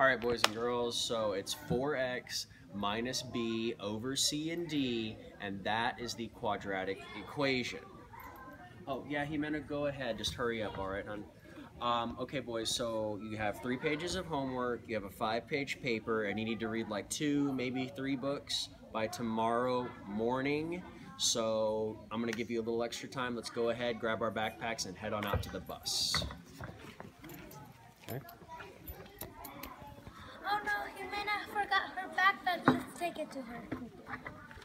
All right, boys and girls, so it's 4x minus b over c and d, and that is the quadratic equation. Oh, yeah, Jimena, go ahead. Just hurry up, all right, hon? Um, okay, boys, so you have three pages of homework, you have a five-page paper, and you need to read like two, maybe three books by tomorrow morning. So I'm going to give you a little extra time. Let's go ahead, grab our backpacks, and head on out to the bus. Okay. Oh no, Jimena forgot her backpack. Let's take it to her.